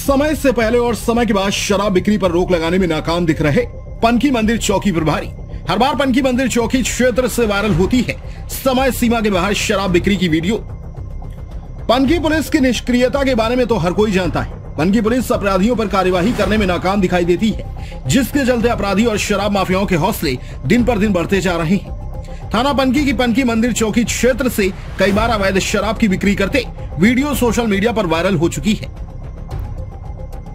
समय से पहले और समय के बाद शराब बिक्री पर रोक लगाने में नाकाम दिख रहे पनकी मंदिर चौकी प्रभारी। हर बार पनकी मंदिर चौकी क्षेत्र से वायरल होती है। समय सीमा के बाहर शराब बिक्री की वीडियो। पनकी पुलिस की निष्क्रियता के बारे में तो हर कोई जानता है। पनकी पुलिस अपराधियों पर कार्यवाही करने में नाकाम दिखाई देती है, जिसके चलते अपराधी और शराब माफियाओं के हौसले दिन पर दिन बढ़ते जा रहे हैं। थाना पनकी की पनकी मंदिर चौकी क्षेत्र से कई बार अवैध शराब की बिक्री करते वीडियो सोशल मीडिया पर वायरल हो चुकी है।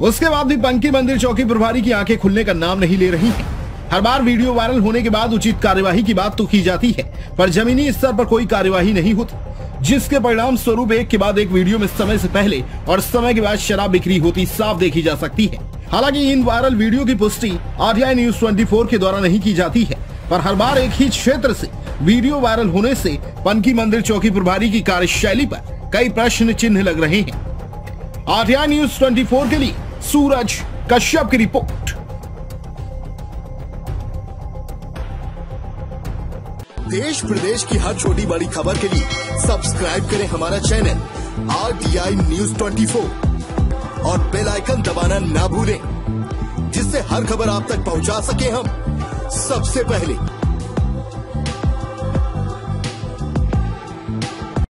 उसके बाद भी पंकी मंदिर चौकी प्रभारी की आँखें खुलने का नाम नहीं ले रही। है हर बार वीडियो वायरल होने के बाद उचित कार्यवाही की बात तो की जाती है, पर जमीनी स्तर पर कोई कार्यवाही नहीं होती, जिसके परिणाम स्वरूप एक के बाद एक वीडियो में समय से पहले और समय के बाद शराब बिक्री होती साफ़ देखी जा सकती है। हालाँकि इन वायरल वीडियो की पुष्टि आरटीआई न्यूज़ 24 के द्वारा नहीं की जाती है, पर हर बार एक ही क्षेत्र से वीडियो वायरल होने से पनकी मंदिर चौकी प्रभारी की कार्यशैली पर कई प्रश्न चिन्ह लग रहे हैं। आरटीआई न्यूज़ 24 के लिए सूरज कश्यप की रिपोर्ट। देश प्रदेश की हर छोटी बड़ी खबर के लिए सब्सक्राइब करें हमारा channel R T I news twenty four और बेल आइकन दबाना ना भूलें, जिससे हर खबर आप तक पहुँचा सके हम। सबसे पहले